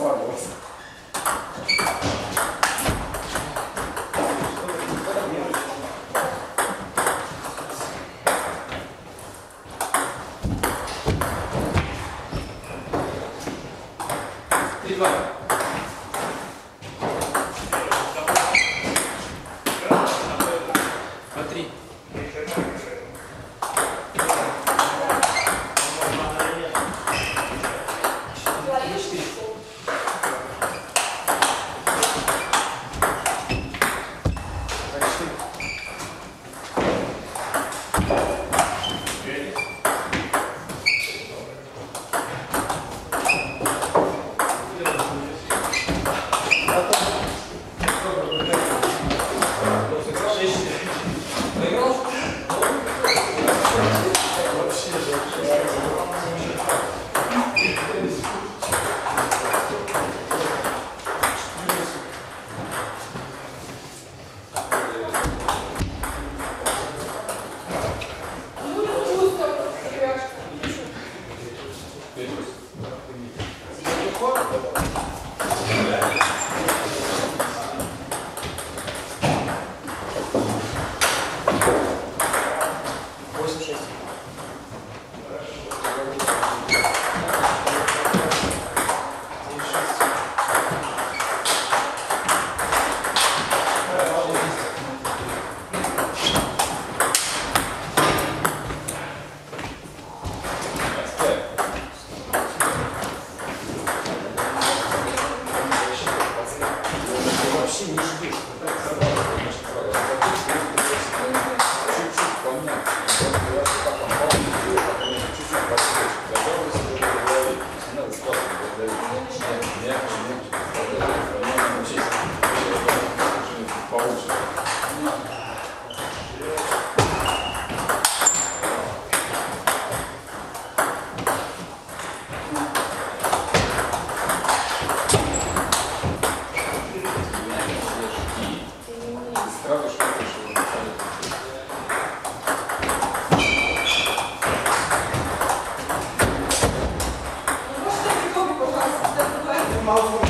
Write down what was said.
Ты mouth